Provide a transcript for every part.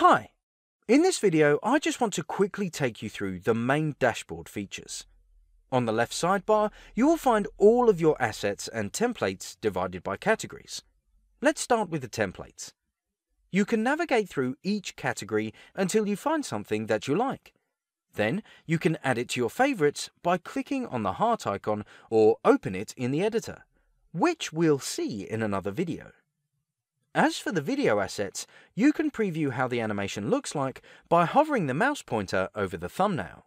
Hi, in this video, I just want to quickly take you through the main dashboard features. On the left sidebar, you will find all of your assets and templates divided by categories. Let's start with the templates. You can navigate through each category until you find something that you like. Then you can add it to your favorites by clicking on the heart icon or open it in the editor, which we'll see in another video. As for the video assets, you can preview how the animation looks like by hovering the mouse pointer over the thumbnail.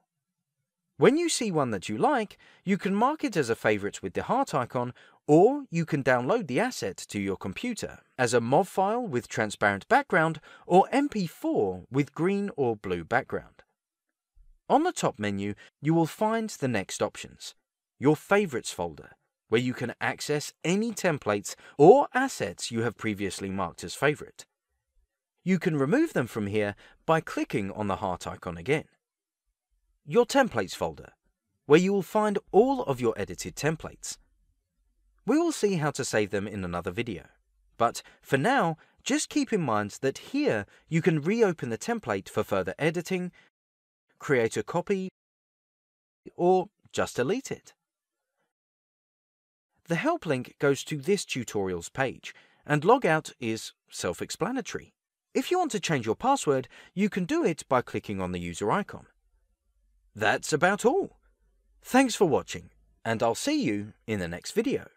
When you see one that you like, you can mark it as a favorite with the heart icon, or you can download the asset to your computer as a MOV file with transparent background or MP4 with green or blue background. On the top menu, you will find the next options. Your Favorites folder, where you can access any templates or assets you have previously marked as favorite. You can remove them from here by clicking on the heart icon again. Your Templates folder, where you will find all of your edited templates. We will see how to save them in another video, but for now, just keep in mind that here you can reopen the template for further editing, create a copy, or just delete it. The help link goes to this tutorial's page, and logout is self-explanatory. If you want to change your password, you can do it by clicking on the user icon. That's about all. Thanks for watching, and I'll see you in the next video.